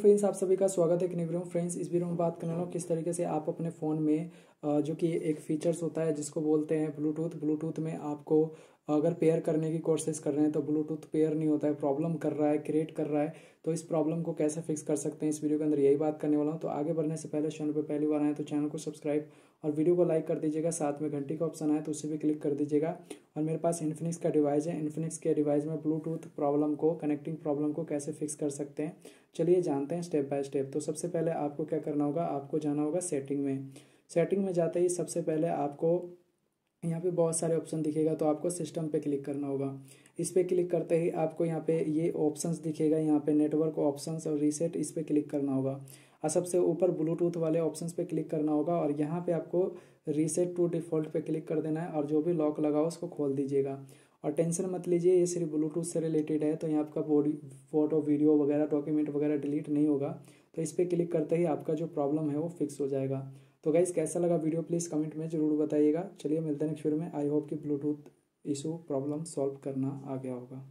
Friends, आप सभी का स्वागत है वीडियो फ्रेंड्स, इस वीडियो में बात करने हूँ किस तरीके से आप अपने फ़ोन में जो कि एक फीचर्स होता है, जिसको बोलते हैं ब्लूटूथ ब्लूटूथ में आपको अगर पेयर करने की कोशिश कर रहे हैं तो ब्लूटूथ पेयर नहीं होता है प्रॉब्लम कर रहा है क्रिएट कर रहा है तो इस प्रॉब्लम को कैसे फिक्स कर सकते हैं? इस वीडियो के अंदर यही बात करने वाला हूँ। तो आगे बढ़ने से पहले चैनल पर पहली बार आए तो चैनल को सब्सक्राइब और वीडियो को लाइक कर दीजिएगा। साथ में घंटी का ऑप्शन आए तो उसे भी क्लिक कर दीजिएगा। और मेरे पास इन्फिनिक्स का डिवाइस है। इन्फिनिक्स के डिवाइस में ब्लूटूथ प्रॉब्लम को कनेक्टिंग प्रॉब्लम को कैसे फिक्स कर सकते हैं? चलिए जानते हैं स्टेप बाय स्टेप तो सबसे पहले आपको क्या करना होगा? आपको जाना होगा सेटिंग में। सेटिंग में जाते ही सबसे पहले आपको यहाँ पे बहुत सारे ऑप्शन दिखेगा तो आपको सिस्टम पे क्लिक करना होगा। इस पर क्लिक करते ही आपको यहाँ पे ये ऑप्शंस दिखेगा, यहाँ पे नेटवर्क ऑप्शंस और रीसेट इस पर क्लिक करना होगा। और सबसे ऊपर ब्लूटूथ वाले ऑप्शंस पे क्लिक करना होगा और यहाँ पे आपको रीसेट टू डिफ़ॉल्ट पे क्लिक कर देना है और जो भी लॉक लगा उसको खोल दीजिएगा। और टेंशन मत लीजिए, ये सिर्फ़ ब्लूटूथ से रिलेटेड है तो यहाँ आपका बॉडी फ़ोटो वीडियो वगैरह डॉक्यूमेंट वगैरह डिलीट नहीं होगा। तो इस पर क्लिक करते ही आपका जो प्रॉब्लम है वो फिक्स हो जाएगा। तो गाइज़ कैसा लगा वीडियो प्लीज़ कमेंट में ज़रूर बताइएगा। चलिए मिलते हैं नेक्स्ट वीडियो में। आई होप कि ब्लूटूथ इशू प्रॉब्लम सॉल्व करना आ गया होगा।